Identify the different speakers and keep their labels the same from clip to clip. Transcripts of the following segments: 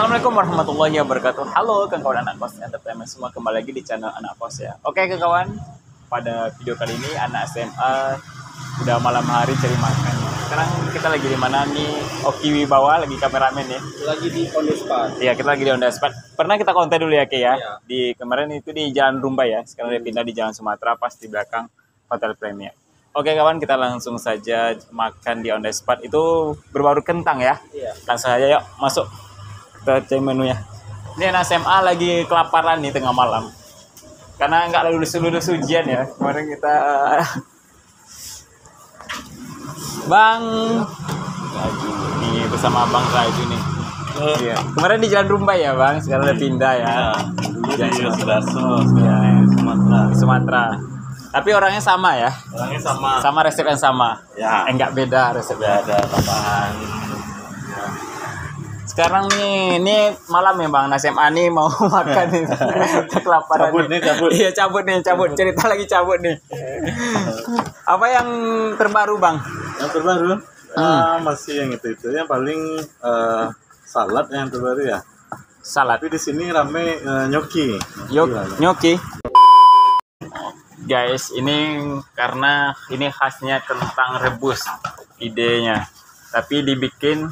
Speaker 1: Assalamualaikum warahmatullahi wabarakatuh. Halo kawan-kawan anak kos entertainment semua kembali lagi di channel anak kos ya. Oke kawan, pada video kali ini anak SMA udah malam hari cari makan. Sekarang kita lagi di mana nih? Oki Wibawa lagi kameramen ya.
Speaker 2: lagi di on the spot.
Speaker 1: Iya kita lagi di Honda Spot. Pernah kita konten dulu ya Ki ya.
Speaker 2: Iya.
Speaker 1: Di kemarin itu di Jalan Rumba ya. Sekarang udah pindah di Jalan Sumatera pas di belakang Hotel Premier. Oke kawan kita langsung saja makan di On The Spot itu berbaru kentang ya.
Speaker 2: Iya.
Speaker 1: Langsung aja yuk masuk kita cek menunya. Ini anak SMA lagi kelaparan nih tengah malam. Karena nggak lulus lulus ujian ya. Kemarin kita Bang Raju nih bersama Bang Raju nih. Iya. Kemarin di Jalan Rumba ya Bang, sekarang udah pindah ya.
Speaker 2: Dulu
Speaker 1: Jangan
Speaker 2: di
Speaker 1: Iya.
Speaker 2: Sumatera.
Speaker 1: Sumatera. Tapi orangnya sama ya,
Speaker 2: Orangnya sama.
Speaker 1: sama resep yang sama.
Speaker 2: Ya.
Speaker 1: Eh, enggak beda resepnya.
Speaker 2: Ada tambahan.
Speaker 1: Sekarang nih, ini malam ya Bang, Nasem Ani mau makan nih. Kelaparan
Speaker 2: Cabut nih, cabut.
Speaker 1: Iya, cabut nih, cabut. Cerita lagi cabut nih. Apa yang terbaru Bang?
Speaker 2: Yang terbaru ah, masih yang itu itu. Yang paling eh, salad yang terbaru ya.
Speaker 1: Salad.
Speaker 2: Tapi di sini rame eh, nyoki.
Speaker 1: Yok,
Speaker 2: Iya,
Speaker 1: nyoki. Guys, ini karena ini khasnya kentang rebus idenya. Tapi dibikin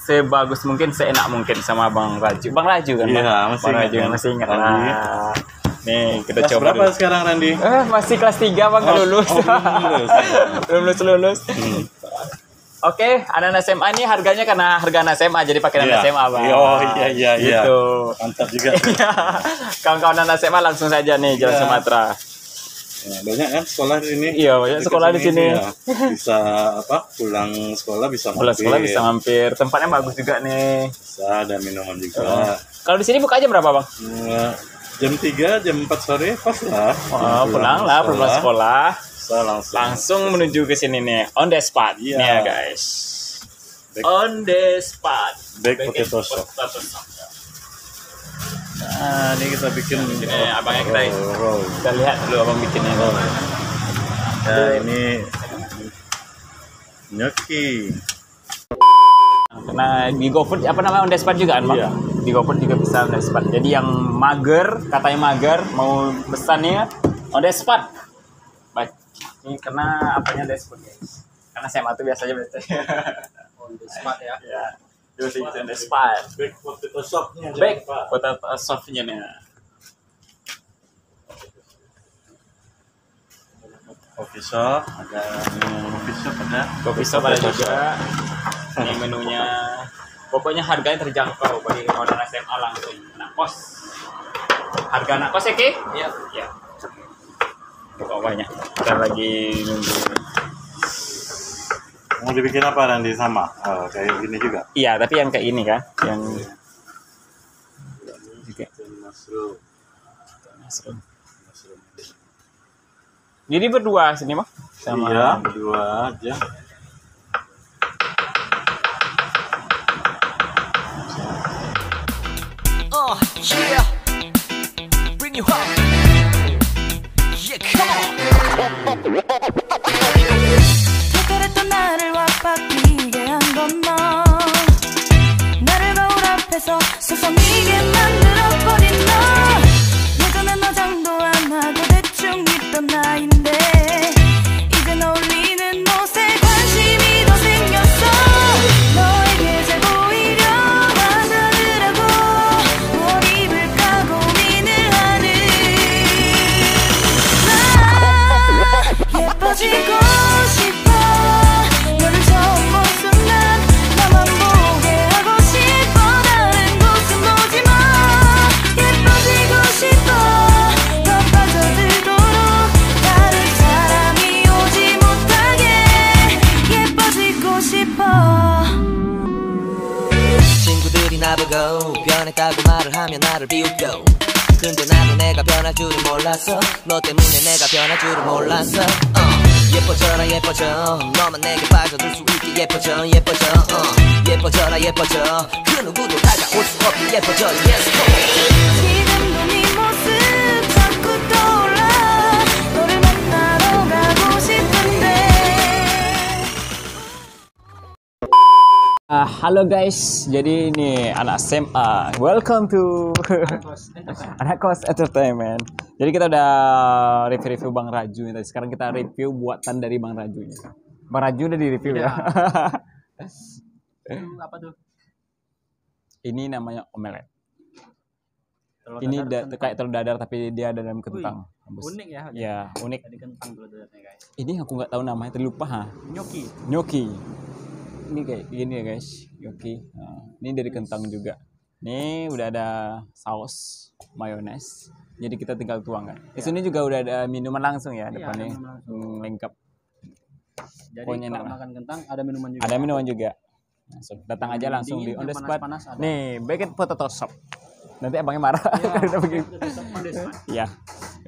Speaker 1: sebagus mungkin, seenak mungkin sama Bang Raju. Bang Raju kan?
Speaker 2: Iya,
Speaker 1: Bang?
Speaker 2: masih
Speaker 1: Bang
Speaker 2: ingat
Speaker 1: Raju
Speaker 2: kan?
Speaker 1: masih ingat.
Speaker 2: Randi.
Speaker 1: Nah, nih kita
Speaker 2: Kelas
Speaker 1: coba
Speaker 2: berapa
Speaker 1: dulu.
Speaker 2: sekarang Randy?
Speaker 1: Eh, masih kelas 3 Bang,
Speaker 2: Oh,
Speaker 1: lulus.
Speaker 2: oh, belum lulus.
Speaker 1: belum lulus lulus. Oke, anak SMA ini harganya karena harga anak SMA jadi pakai anak
Speaker 2: Iya.
Speaker 1: SMA, Bang.
Speaker 2: Oh, iya, iya, iya.
Speaker 1: Gitu.
Speaker 2: Mantap juga.
Speaker 1: Iya. Kawan-kawan anak SMA langsung saja nih Jalan
Speaker 2: Iya.
Speaker 1: Sumatera.
Speaker 2: Ya, banyak kan sekolah di sini.
Speaker 1: Iya, banyak sekolah di sini.
Speaker 2: ya. Bisa apa? Pulang sekolah bisa
Speaker 1: Pulang sekolah
Speaker 2: mampir.
Speaker 1: bisa mampir. Tempatnya bagus juga nih.
Speaker 2: Bisa ada minuman juga.
Speaker 1: Kalau di sini buka aja berapa, Bang?
Speaker 2: Eh, jam 3, jam 4 sore pas lah.
Speaker 1: Oh, pulang lah, pulang sekolah.
Speaker 2: Bisa langsung.
Speaker 1: Langsung menuju ke sini nih, on the spot.
Speaker 2: Iya.
Speaker 1: Ya, guys.
Speaker 2: Back-
Speaker 1: On the spot.
Speaker 2: Baked potato shop.
Speaker 1: Potato shop.
Speaker 2: Nah, ini kita bikin
Speaker 1: Ini abangnya kita
Speaker 2: roll, roll.
Speaker 1: Kita lihat dulu abang bikinnya.
Speaker 2: Ya, ini gnocchi.
Speaker 1: Karena di GoFood apa namanya on the spot juga kan, Bang?
Speaker 2: Iya.
Speaker 1: Di GoFood juga bisa on the spot. Jadi yang mager, katanya mager, mau pesannya on the spot. Baik. Ini karena apanya on the spot, guys. Karena SMA tuh biasanya baca.
Speaker 2: On the spot ya.
Speaker 1: ya. Terus itu.
Speaker 2: Baked potato
Speaker 1: Baik,
Speaker 2: lupa.
Speaker 1: potato softnya nih.
Speaker 2: Coffee shop, ada coffee shop ada.
Speaker 1: Kopi shop ada juga. Ini menunya. Pokoknya harganya terjangkau bagi kawan SMA langsung. Anak kos. Harga anak kos ya, Ki? Iya. Iya. Pokoknya kita lagi nunggu.
Speaker 2: Mau dibikin apa nanti sama? Oh, kayak gini juga.
Speaker 1: Iya, tapi yang kayak ini kan, yang Oke.
Speaker 2: Mushroom.
Speaker 1: Mushroom.
Speaker 2: Mushroom.
Speaker 1: Jadi berdua sini mah sama
Speaker 2: Iya, berdua aja.
Speaker 3: Uh, yeah. Bring you home. Yeah, come on.
Speaker 4: 와바뀌게 한 건 너 나를 거울 앞에서 서성이게 만 나보고
Speaker 3: 변했다고 말을 하면 나를 비웃겨. 근데 나도 내가 변할 줄은 몰랐어. 너 때문에 내가 변할 줄은 몰랐어. 어. 예뻐져라 예뻐져. 너만 내게 빠져들 수 있게 예뻐져 예뻐져. 어. 예뻐져라 예뻐져. 그 누구도 다가올 수 없게 예뻐져. Yes go
Speaker 1: Ah, halo guys, jadi ini anak SMA. Welcome to anak kos entertainment. Jadi kita udah review-review Bang Raju nih. Sekarang kita review buatan dari Bang Raju. Bang Raju udah di review ya.
Speaker 5: apa tuh?
Speaker 1: ini namanya omelet. Ini da- kayak telur dadar tapi dia ada dalam kentang. Mampus.
Speaker 5: Unik ya.
Speaker 1: Ya, unik.
Speaker 5: Kentang dulu dadarnya guys.
Speaker 1: Ini aku nggak tahu namanya, terlupa ha.
Speaker 5: Nyoki.
Speaker 1: Gnocchi. Ini kayak gini ya guys, gnocchi. Nah, ini dari kentang juga. Ini udah ada saus mayones. Jadi kita tinggal tuang kan. Di sini juga udah ada minuman langsung ya
Speaker 5: Iya,
Speaker 1: depannya. Hmm, lengkap.
Speaker 5: Jadi
Speaker 1: Pokoknya
Speaker 5: kalau
Speaker 1: enak
Speaker 5: makan kentang ada minuman juga.
Speaker 1: Ada minuman juga. Langsung datang aja langsung di
Speaker 5: dingin,
Speaker 1: on the spot. Nih, Beckett Potato Shop. Nanti abangnya marah kalau udah begini. Ya,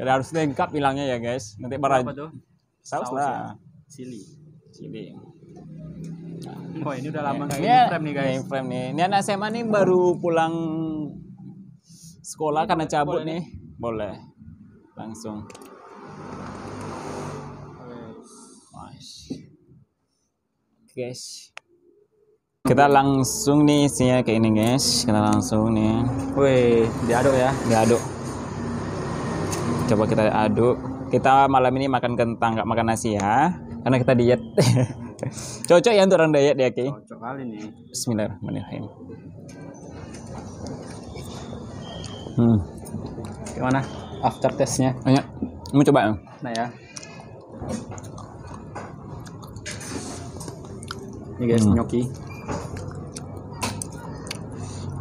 Speaker 1: harus lengkap bilangnya ya guys. Nanti marah. Saus
Speaker 5: Saus
Speaker 1: lah.
Speaker 5: Chili.
Speaker 1: Chili.
Speaker 5: Wah ini udah lama kayak
Speaker 1: Ini
Speaker 5: ini frame nih guys.
Speaker 1: Ini frame nih. Ini anak SMA nih baru pulang sekolah karena cabut nih. Boleh. Langsung. Guys. Kita langsung nih isinya kayak ini guys. Kita langsung nih
Speaker 5: Wih, diaduk ya.
Speaker 1: diaduk. Coba kita aduk. Kita malam ini makan kentang, nggak makan nasi ya. Karena kita diet. Cocok ya untuk orang diet ya, Ki.
Speaker 5: Cocok kali nih.
Speaker 1: Bismillahirrahmanirrahim. Hmm.
Speaker 5: Gimana? After testnya.
Speaker 1: Ayo, mau coba ya?
Speaker 5: Nah ya. Ini guys,
Speaker 1: Hmm.
Speaker 5: nyoki.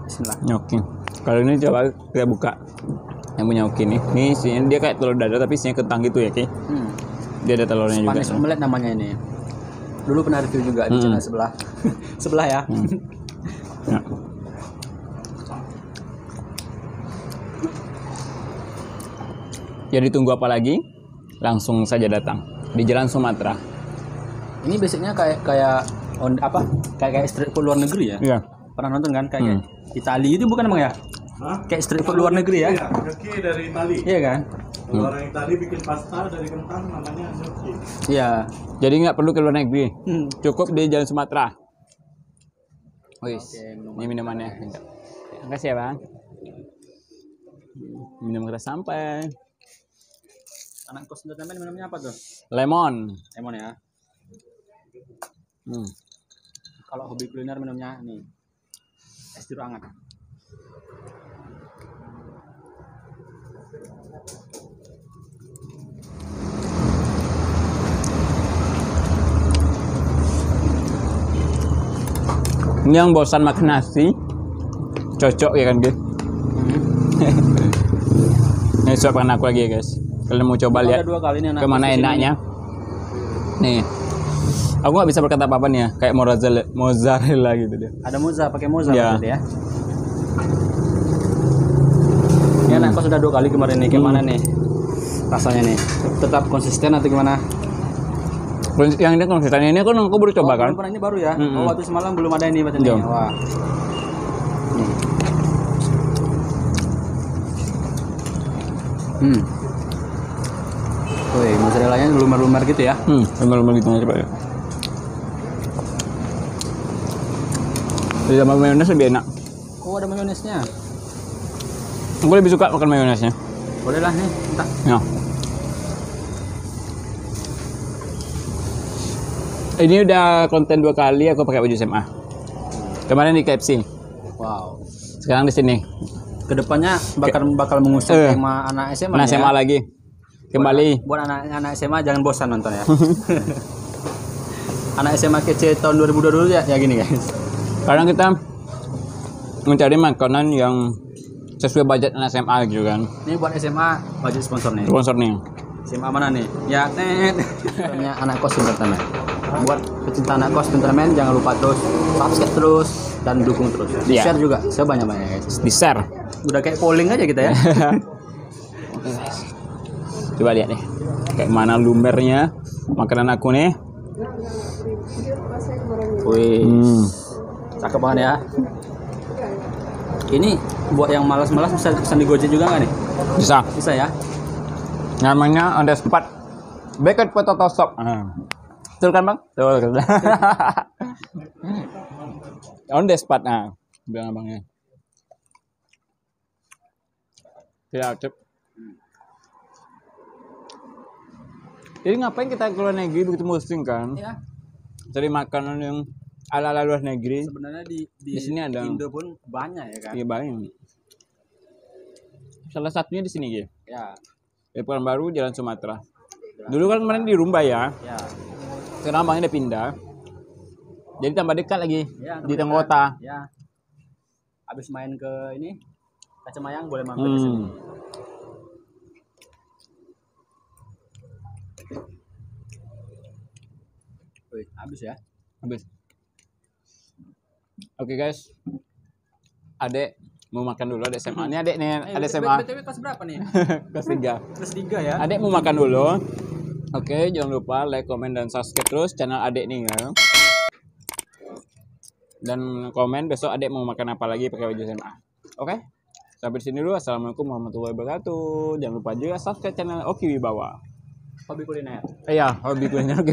Speaker 5: Bismillah.
Speaker 1: Nyoki. Kalau ini coba kita buka. Yang punya Oki nih. Ini isinya dia kayak telur dadar tapi isinya kentang gitu ya, Ki.
Speaker 5: Hmm.
Speaker 1: Dia ada telurnya juga.
Speaker 5: Spanish omelet namanya ini. Dulu pernah review juga di
Speaker 1: Hmm.
Speaker 5: channel sebelah. sebelah ya.
Speaker 1: Ya. Jadi tunggu apa lagi? Langsung saja datang di Jalan Sumatera.
Speaker 5: Ini basicnya kayak kayak on apa? Kayak kayak street food luar negeri ya.
Speaker 1: Iya.
Speaker 5: Pernah nonton kan kayak,
Speaker 1: Hmm.
Speaker 5: kayak Itali itu bukan emang ya?
Speaker 2: Hah?
Speaker 5: Kayak street food luar negeri ya?
Speaker 2: Iya, gnocchi dari Itali.
Speaker 5: Iya kan?
Speaker 2: Kalau orang Itali bikin pasta dari kentang namanya gnocchi.
Speaker 5: Iya.
Speaker 1: Jadi nggak perlu ke luar negeri.
Speaker 5: Hmm.
Speaker 1: Cukup di Jalan Sumatera. Wis. Ini minumannya. Terima kasih ya, Bang. Minum kita sampai.
Speaker 5: Anak kos entertainment minumnya apa tuh?
Speaker 1: Lemon.
Speaker 5: Lemon ya.
Speaker 1: Hmm.
Speaker 5: Kalau hobi kuliner minumnya nih. Es jeruk hangat.
Speaker 1: Ini yang bosan makan nasi. Cocok ya kan, Ki? Ini suapkan aku lagi ya, guys. Kalian mau coba lihat
Speaker 5: dua kali anak ke mana
Speaker 1: enaknya nih aku nggak bisa berkata apa apa nih ya kayak mozzarella mozzarella gitu dia
Speaker 5: Ada moza, pakai moza
Speaker 1: Ya.
Speaker 5: ya. Ini anak sudah dua kali kemarin nih. Gimana nih? Rasanya nih. Tetap konsisten atau gimana?
Speaker 1: Yang ini konsistennya ini kan aku baru coba
Speaker 5: Oh,
Speaker 1: kan
Speaker 5: pernah ini baru ya.
Speaker 1: Mm-mm.
Speaker 5: Oh, waktu semalam belum ada ini berarti.
Speaker 1: Jom.
Speaker 5: Wah. Nih. Hmm. Wih, mozzarella-nya lumer-lumer gitu ya.
Speaker 1: hmm lama-lama gitu coba ya ditambah mayones lebih enak
Speaker 5: Oh, ada mayonesnya.
Speaker 1: aku lebih suka makan mayonesnya
Speaker 5: Boleh lah nih, entah.
Speaker 1: ya ini udah konten dua kali aku pakai baju SMA kemarin di KFC
Speaker 5: Wow.
Speaker 1: sekarang di sini
Speaker 5: Ke depannya bakal bakal mengusung
Speaker 1: Eh.
Speaker 5: tema anak SMA.
Speaker 1: anak
Speaker 5: ya.
Speaker 1: SMA lagi kembali
Speaker 5: Buat anak anak SMA jangan bosan nonton ya. anak SMA kece tahun 2022 ya, ya gini guys.
Speaker 1: Kadang kita mencari makanan yang sesuai budget anak SMA gitu kan.
Speaker 5: Ini buat SMA budget sponsor nih.
Speaker 1: Sponsor nih.
Speaker 5: SMA mana nih? Ya, net. Anak kos entertainment. Buat pecinta anak kos entertainment jangan lupa terus subscribe terus dan dukung terus. Di
Speaker 1: Iya.
Speaker 5: share juga sebanyak banyak guys.
Speaker 1: Di share.
Speaker 5: Udah kayak polling aja kita ya.
Speaker 1: Coba lihat nih. Kayak mana lumernya makanan aku nih.
Speaker 5: Wih,
Speaker 1: Hmm.
Speaker 5: cakep banget ya. Ini buat yang malas-malas bisa pesan di Gojek juga nggak nih?
Speaker 1: Bisa.
Speaker 5: Bisa ya.
Speaker 1: Namanya the spot. Bacon potato soup. Ah. Betul kan, Bang? Betul. On the spot nah, bilang abangnya. Ya, cep. Jadi ngapain kita keluar negeri begitu musim kan?
Speaker 5: ya
Speaker 1: Cari makanan yang ala-ala luar negeri.
Speaker 5: sebenarnya di di,
Speaker 1: Di sini ada.
Speaker 5: Indo pun banyak ya kan
Speaker 1: Iya banyak. Salah satunya di sini gitu.
Speaker 5: ya
Speaker 1: Di Pekanbaru Jalan Sumatera. Dulu kan kemarin di Rumba ya.
Speaker 5: ya
Speaker 1: Sekarang abangnya udah pindah. Jadi tambah dekat lagi
Speaker 5: ya
Speaker 1: di tengah kota.
Speaker 5: ya habis main ke ini Kacemayang boleh mampir ke sini
Speaker 1: Hmm.
Speaker 5: Wih, habis ya
Speaker 1: Habis. Oke guys. Adek mau makan dulu adek SMA. Ini adek nih,
Speaker 5: Eh,
Speaker 1: adek SMA
Speaker 5: BTW kelas berapa nih
Speaker 1: kelas 3.
Speaker 5: kelas 3 ya
Speaker 1: Adek mau makan dulu. Oke, jangan lupa like, comment, dan subscribe terus channel adek nih ya. Dan komen besok adek mau makan apa lagi pakai baju SMA. Oke? Sampai di sini dulu. Assalamualaikum warahmatullahi wabarakatuh. Jangan lupa juga subscribe channel Oki Wibawa.
Speaker 5: hobi kuliner
Speaker 1: Eh, ya, hobi kuliner.